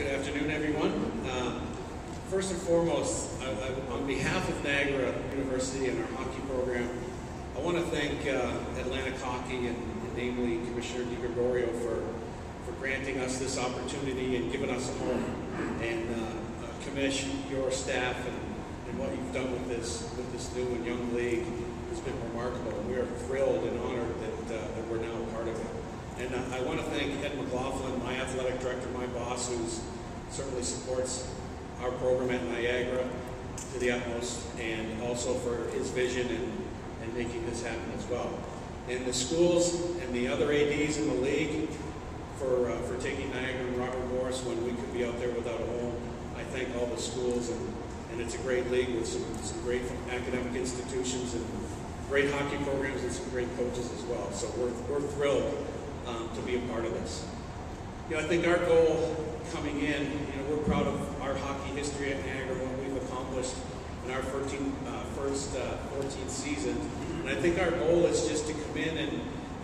Good afternoon, everyone. Uh, First and foremost, I- I- on behalf of Niagara University and our hockey program, I want to thank uh, Atlantic Hockey and and namely Commissioner DeGregorio for, for granting us this opportunity and giving us a home. And uh, uh, your staff and, and what you've done with this, with this new and young league has been remarkable. We are thrilled and honored that, uh, that we're now a part of it. And uh, I want to thank Ed McLaughlin, my athletic director, my boss, who certainly supports our program at Niagara to the utmost, and also for his vision and, and making this happen as well. And the schools and the other ADs in the league for, uh, for taking Niagara and Robert Morris when we could be out there without a home. I thank all the schools, and, and it's a great league with some, some great academic institutions and great hockey programs and some great coaches as well. So we're, we're thrilled um, to be a part of this. You know, I think our goal coming in, you know, we're proud of our hockey history at Niagara, what we've accomplished in our 14, uh, first uh, 14th season. And I think our goal is just to come in and,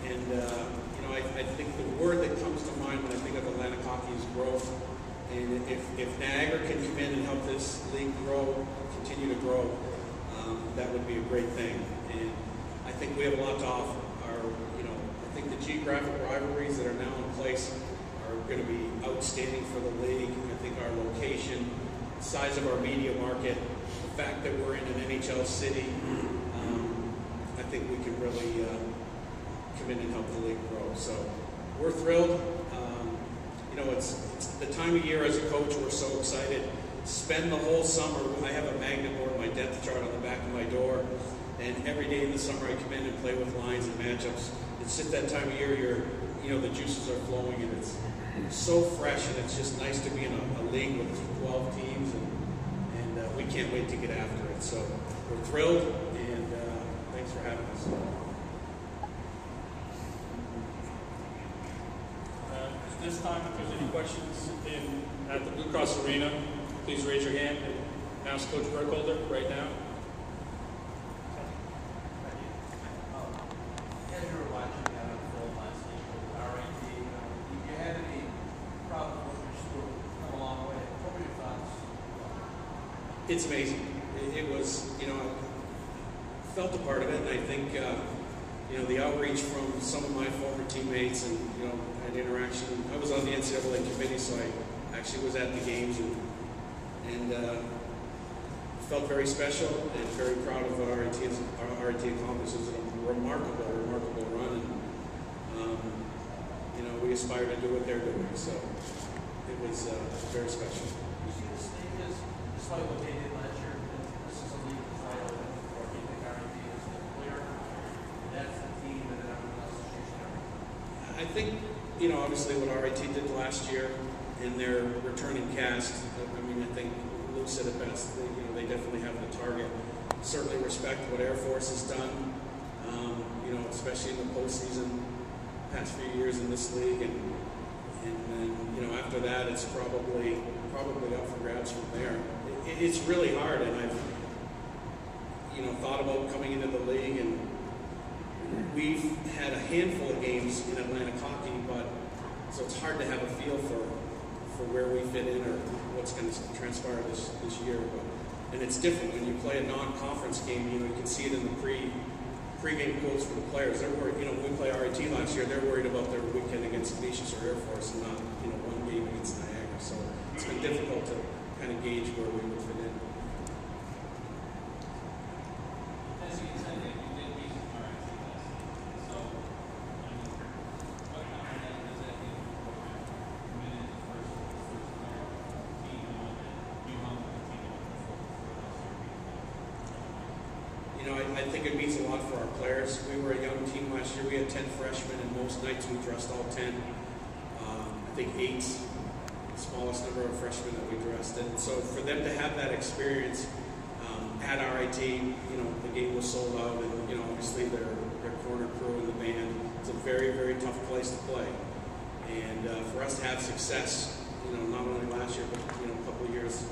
and uh, you know, I, I think the word that comes to mind when I think of Atlantic hockey is growth. And if, if Niagara can come in and help this league grow, continue to grow, um, that would be a great thing. And I think we have a lot to offer. Our, you know, I think the geographic rivalries that are now in place are going to be outstanding for the league. I think our location, size of our media market, the fact that we're in an NHL city, um, I think we can really uh, come in and help the league grow. So we're thrilled. Um, you know, it's, it's the time of year as a coach, we're so excited. Spend the whole summer, I have a magnet board, my depth chart on the back of my door, and every day in the summer I come in and play with lines and matchups. It's at that time of year, you're, you know, the juices are flowing and it's so fresh and it's just nice to be in a, a league with 12 teams and, and uh, we can't wait to get after it. So we're thrilled and uh, thanks for having us. Uh, this time, if there's any questions in, at the Blue Cross Arena, please raise your hand and ask Coach Burkholder right now. As you were watching that unfold last week with RIT, uh, if you had any problems with your school, come a long way. What were your thoughts? It's amazing. It, it was, you know, I felt a part of it, and I think, uh, you know, the outreach from some of my former teammates and, you know, and interaction. I was on the NCAA committee, so I actually was at the games and, and uh, felt very special and very proud of RIT, our RIT accomplished. It was a remarkable, remarkable run. And, um, you know, we aspire to do what they're doing, so it was uh, very special. You see the stages, despite what they did last year, that this is a league title, or do you think RIT is the clear? That's the team and then everyone else is chasing everything. I think, you know, obviously what RIT did last year in their returning cast, I mean, I think Lou said it best, they, you know, they definitely have the target. Certainly respect what Air Force has done, um, you know, especially in the postseason, past few years in this league, and, and then, you know, after that, it's probably, probably up for grabs from there. It, it's really hard, and I've, you know, thought about coming into the league and we've had a handful of games in Atlantic hockey, but so it's hard to have a feel for for where we fit in or what's going to transpire this this year. But and it's different when you play a non-conference game. You know, you can see it in the pre pre-game quotes for the players. They're worried. You know, when we play RIT last year, they're worried about their weekend against Canisius or Air Force, and not you know one game against Niagara. So it's been difficult to kind of gauge where we would fit in. As you said, that you did meet with RIT last season, so, I mean, what kind of that does that mean for the program? Committed to first, first player, team, knowing that you helped the team out before, before those year You know, I, I think it means a lot for our players. We were a young team last year. We had 10 freshmen, and most nights we dressed all 10. Um, I think eight, the smallest number of freshmen that we dressed. And so for them to have that experience um, at RIT, you know, the game was sold out, and, you know, obviously their, their corner crew and the band, it's a very, very tough place to play. And uh, for us to have success, you know, not only last year, but, you know, a couple years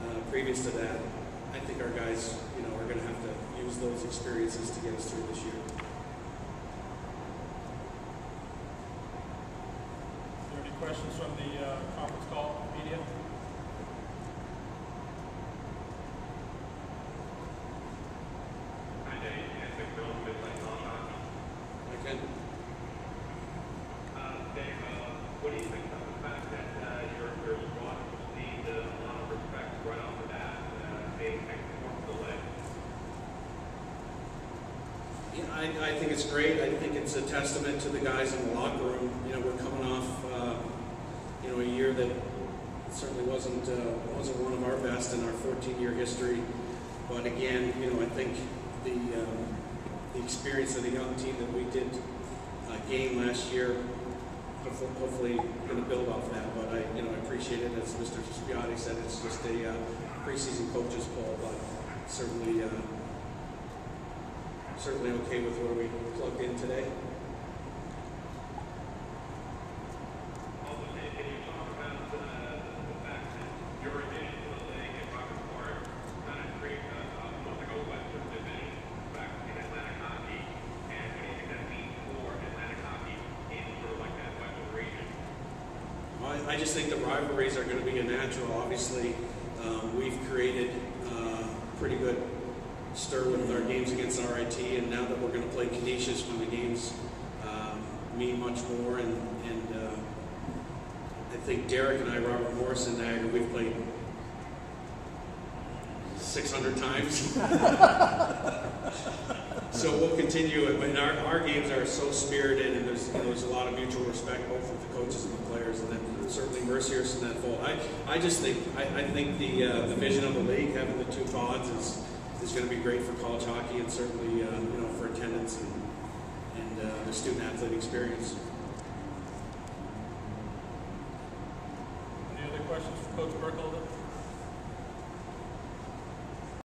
uh, previous to that, I think our guys, you know, are going to have to use those experiences to get us through this year. Are there any questions from the uh, conference call media? I can. Uh, Dave, uh, what do you think about the fact that uh, your, your squad received a lot of respect right off the bat, uh, I, I think it's great. I think it's a testament to the guys in the locker room. You know, we're coming off, uh, you know, a year that certainly wasn't uh, wasn't one of our best in our 14-year history. But again, you know, I think the um, the experience of the young team that we did uh, gain last year, hopefully, hopefully going to build off that. But I, you know, I appreciate it. As Mr. Spiotti said, it's just a uh, preseason coaches poll, but certainly. Uh, certainly okay with where we plugged in today. Also, can can you talk about the fact that your addition to the league and Robert Park kind of create a, almost like a Western division back in Atlantic hockey, and what do you think that means for Atlantic hockey in sort of like that Western region? I, I just think the rivalries are going to be a natural. Obviously, um, we've created uh, pretty good stir with our games against RIT, and now that we're going to play Canisius when the games um, mean much more, and, and uh, I think Derek and I, Robert Morris and Niagara, we've played 600 times. so we'll continue it. But our, our games are so spirited, and there's, you know, there's a lot of mutual respect both with the coaches and the players, and then certainly Mercyhurst's in that fold. I, I just think I, I think the uh, the vision of the league, having the two pods, is is going to be great for college hockey, and certainly uh, you know for attendance and and uh, the student athlete experience.